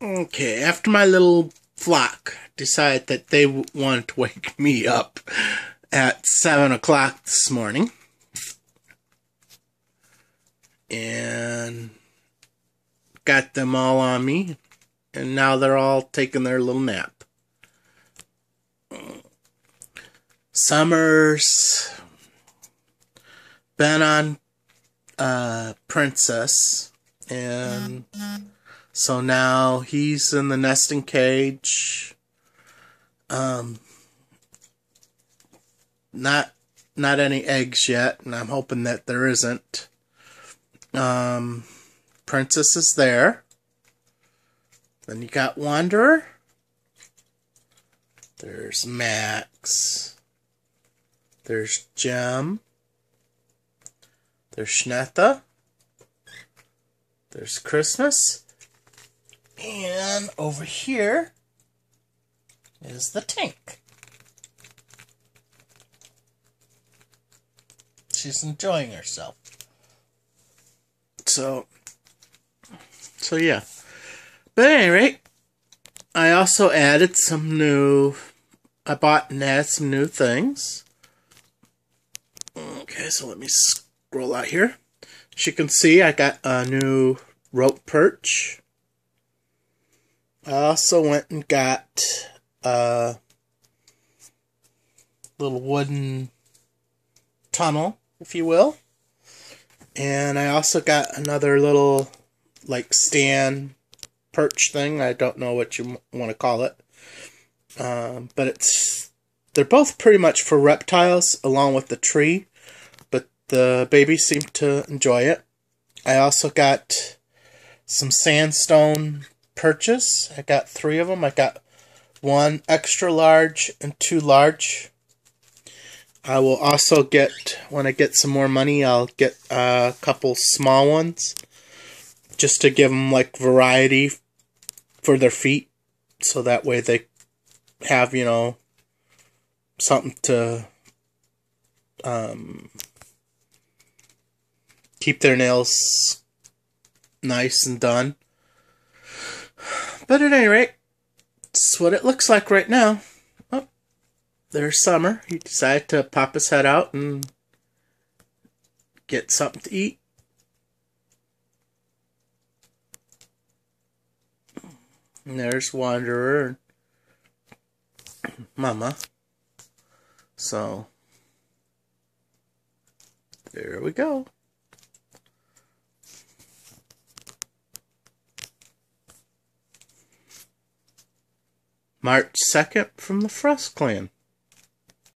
Okay, after my little flock decided that they w- wanted to wake me up at 7 o'clock this morning. And got them all on me. And now they're all taking their little nap. Summer's been on uh, Princess. And. So now he's in the nesting cage. Um, not not any eggs yet, and I'm hoping that there isn't. Um, Princess is there. Then you got Wanderer. There's Max. There's Jem. There's Schnetta. There's Christmas. And over here is the tank. She's enjoying herself. So, so yeah. But at any rate, I also added some new, I bought and added some new things. Okay, so let me scroll out here. As you can see, I got a new rope perch. I also went and got a little wooden tunnel, if you will. And I also got another little, like, stand perch thing. I don't know what you want to call it. Um, but it's, they're both pretty much for reptiles along with the tree. But the babies seem to enjoy it. I also got some sandstone purchase. I got three of them. I got one extra large and two large. I will also get, when I get some more money, I'll get a couple small ones. Just to give them, like, variety for their feet. So that way they have, you know, something to um, keep their nails nice and done. But at any rate, it's what it looks like right now. Oh, there's Summer. He decided to pop his head out and get something to eat. And there's Wanderer and Mama. So, there we go. March 2nd from the Frost Clan.